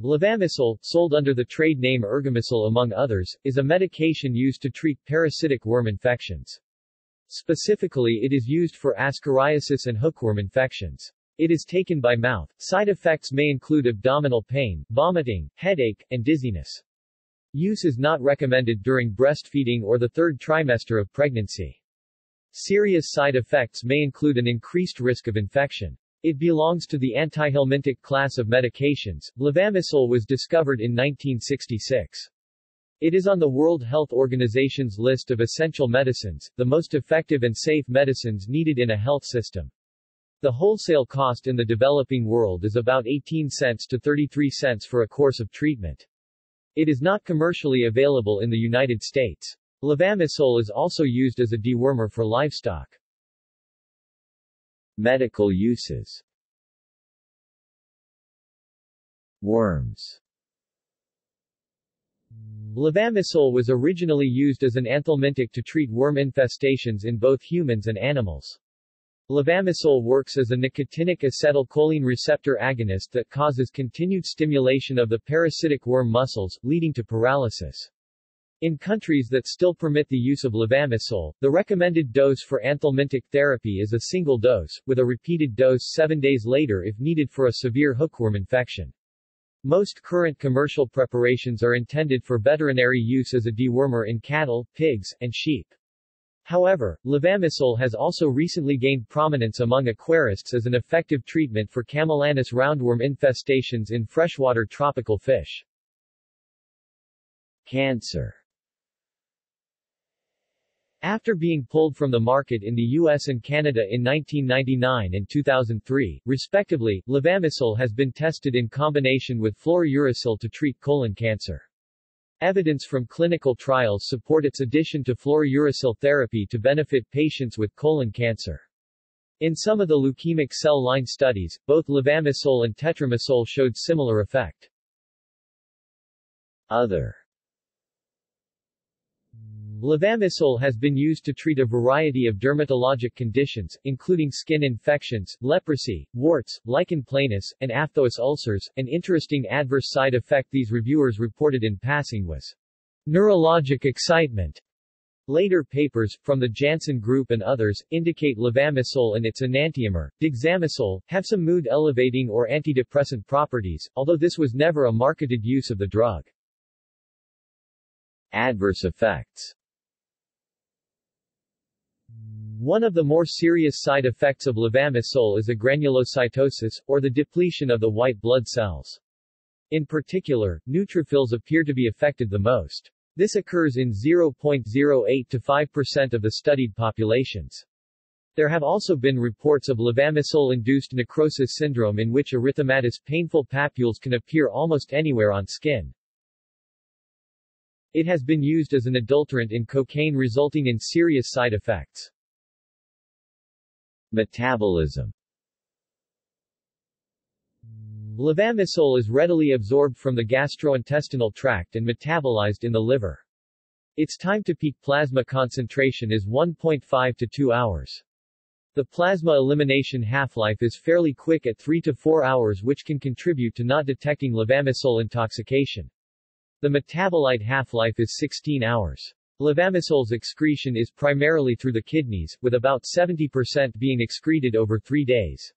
Levamisole, sold under the trade name Ergamisol among others, is a medication used to treat parasitic worm infections. Specifically it is used for ascariasis and hookworm infections. It is taken by mouth. Side effects may include abdominal pain, vomiting, headache, and dizziness. Use is not recommended during breastfeeding or the third trimester of pregnancy. Serious side effects may include an increased risk of infection. It belongs to the antihelmintic class of medications. Levamisole was discovered in 1966. It is on the World Health Organization's list of essential medicines, the most effective and safe medicines needed in a health system. The wholesale cost in the developing world is about 18 cents to 33 cents for a course of treatment. It is not commercially available in the United States. Levamisole is also used as a dewormer for livestock. Medical uses Worms Levamisole was originally used as an anthelmintic to treat worm infestations in both humans and animals. Levamisole works as a nicotinic acetylcholine receptor agonist that causes continued stimulation of the parasitic worm muscles, leading to paralysis. In countries that still permit the use of levamisole, the recommended dose for anthelmintic therapy is a single dose, with a repeated dose seven days later if needed for a severe hookworm infection. Most current commercial preparations are intended for veterinary use as a dewormer in cattle, pigs, and sheep. However, levamisole has also recently gained prominence among aquarists as an effective treatment for Camallanus roundworm infestations in freshwater tropical fish. Cancer after being pulled from the market in the US and Canada in 1999 and 2003, respectively, levamisole has been tested in combination with fluorouracil to treat colon cancer. Evidence from clinical trials support its addition to fluorouracil therapy to benefit patients with colon cancer. In some of the leukemic cell line studies, both levamisole and tetramisole showed similar effect. Other Levamisole has been used to treat a variety of dermatologic conditions, including skin infections, leprosy, warts, lichen planus, and aphthous ulcers. An interesting adverse side effect these reviewers reported in passing was neurologic excitement. Later papers, from the Janssen Group and others, indicate levamisole and its enantiomer, dexamisole, have some mood-elevating or antidepressant properties, although this was never a marketed use of the drug. Adverse effects one of the more serious side effects of levamisole is agranulocytosis, or the depletion of the white blood cells. In particular, neutrophils appear to be affected the most. This occurs in 0.08 to 5% of the studied populations. There have also been reports of levamisole-induced necrosis syndrome in which erythematous painful papules can appear almost anywhere on skin. It has been used as an adulterant in cocaine resulting in serious side effects. Metabolism Levamisole is readily absorbed from the gastrointestinal tract and metabolized in the liver. Its time to peak plasma concentration is 1.5 to 2 hours. The plasma elimination half-life is fairly quick at 3 to 4 hours which can contribute to not detecting levamisole intoxication. The metabolite half-life is 16 hours. Levamisole's excretion is primarily through the kidneys, with about 70% being excreted over three days.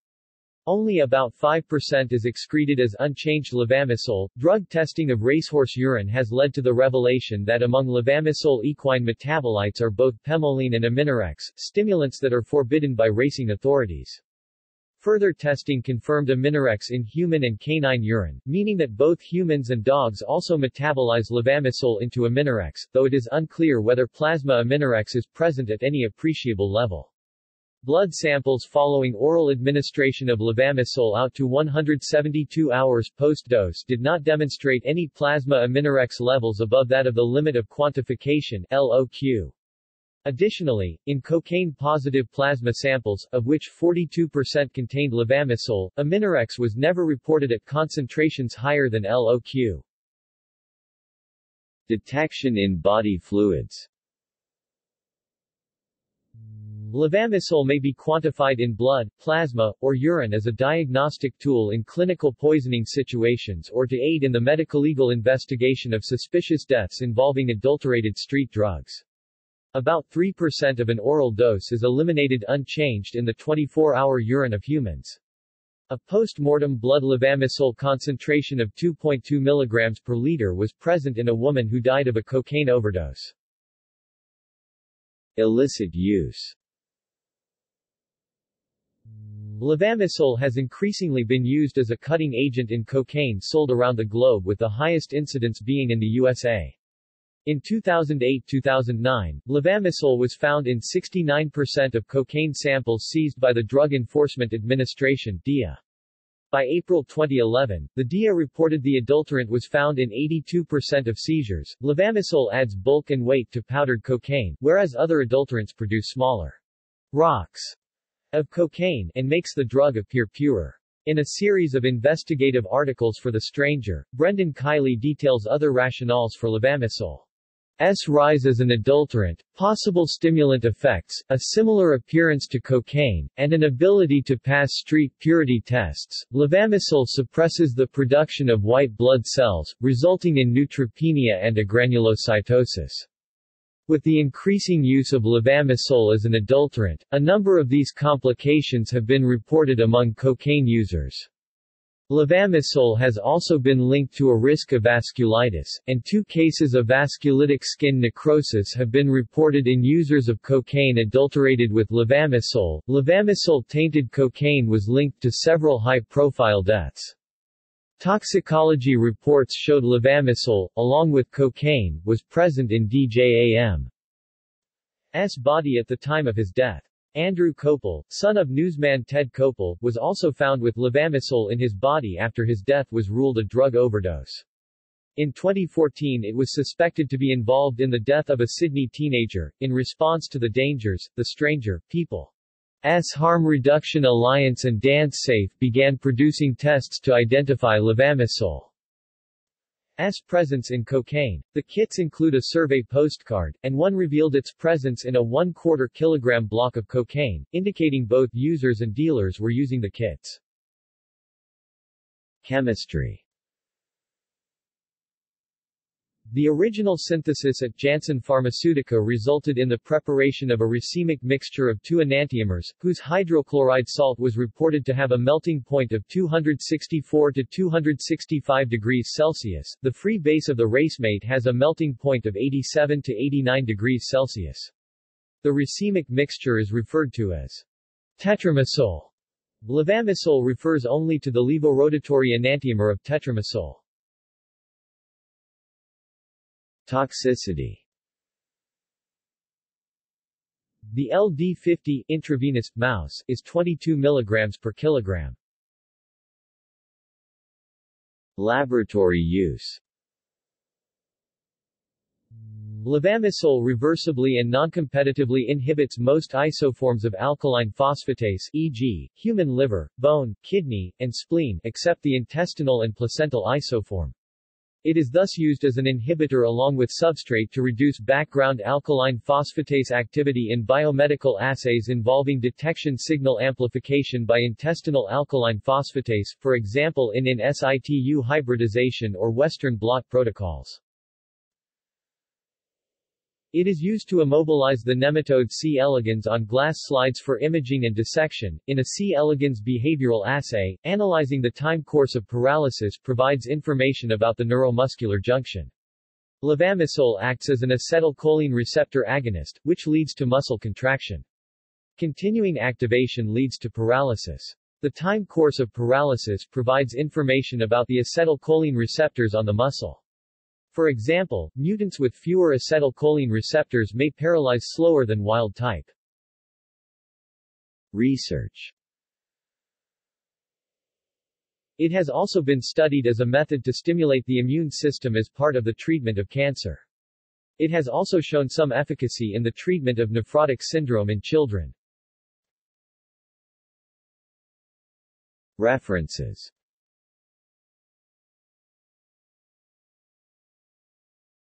Only about 5% is excreted as unchanged levamisole. Drug testing of racehorse urine has led to the revelation that among levamisole equine metabolites are both pemoline and aminorex, stimulants that are forbidden by racing authorities. Further testing confirmed aminorex in human and canine urine, meaning that both humans and dogs also metabolize levamisole into aminorex, though it is unclear whether plasma aminorex is present at any appreciable level. Blood samples following oral administration of levamisole out to 172 hours post-dose did not demonstrate any plasma aminorex levels above that of the limit of quantification LOQ. Additionally, in cocaine-positive plasma samples, of which 42% contained levamisole, aminorex was never reported at concentrations higher than LOQ. Detection in body fluids Levamisole may be quantified in blood, plasma, or urine as a diagnostic tool in clinical poisoning situations or to aid in the medico-legal investigation of suspicious deaths involving adulterated street drugs. About 3% of an oral dose is eliminated unchanged in the 24-hour urine of humans. A post-mortem blood levamisole concentration of 2.2 mg per liter was present in a woman who died of a cocaine overdose. Illicit use Levamisole has increasingly been used as a cutting agent in cocaine sold around the globe with the highest incidence being in the USA. In 2008-2009, levamisole was found in 69% of cocaine samples seized by the Drug Enforcement Administration DEA. By April 2011, the DEA reported the adulterant was found in 82% of seizures. Levamisole adds bulk and weight to powdered cocaine, whereas other adulterants produce smaller rocks of cocaine and makes the drug appear purer. In a series of investigative articles for The Stranger, Brendan Kiley details other rationales for levamisole. S rise as an adulterant, possible stimulant effects, a similar appearance to cocaine, and an ability to pass street purity tests. Levamisole suppresses the production of white blood cells, resulting in neutropenia and agranulocytosis. With the increasing use of levamisole as an adulterant, a number of these complications have been reported among cocaine users. Levamisole has also been linked to a risk of vasculitis, and two cases of vasculitic skin necrosis have been reported in users of cocaine adulterated with levamisole. Levamisole-tainted cocaine was linked to several high-profile deaths. Toxicology reports showed levamisole, along with cocaine, was present in DJ AM's body at the time of his death. Andrew Koppel, son of newsman Ted Koppel, was also found with levamisole in his body after his death was ruled a drug overdose. In 2014 it was suspected to be involved in the death of a Sydney teenager. In response to the dangers, the stranger, people S. Harm Reduction Alliance and DanceSafe began producing tests to identify levamisole's presence in cocaine. The kits include a survey postcard, and one revealed its presence in a one-quarter kilogram block of cocaine, indicating both users and dealers were using the kits. Chemistry the original synthesis at Janssen Pharmaceutica resulted in the preparation of a racemic mixture of two enantiomers, whose hydrochloride salt was reported to have a melting point of 264 to 265 degrees Celsius. The free base of the racemate has a melting point of 87 to 89 degrees Celsius. The racemic mixture is referred to as tetramisole. Levamisole refers only to the levorotatory enantiomer of tetramisole. Toxicity The LD50 intravenous mouse is 22 mg per kilogram. Laboratory use Levamisole reversibly and noncompetitively inhibits most isoforms of alkaline phosphatase e.g., human liver, bone, kidney, and spleen except the intestinal and placental isoform. It is thus used as an inhibitor along with substrate to reduce background alkaline phosphatase activity in biomedical assays involving detection signal amplification by intestinal alkaline phosphatase, for example in in situ hybridization or Western blot protocols. It is used to immobilize the nematode C. elegans on glass slides for imaging and dissection. In a C. elegans behavioral assay, analyzing the time course of paralysis provides information about the neuromuscular junction. Levamisole acts as an acetylcholine receptor agonist, which leads to muscle contraction. Continuing activation leads to paralysis. The time course of paralysis provides information about the acetylcholine receptors on the muscle. For example, mutants with fewer acetylcholine receptors may paralyze slower than wild type. Research It has also been studied as a method to stimulate the immune system as part of the treatment of cancer. It has also shown some efficacy in the treatment of nephrotic syndrome in children. References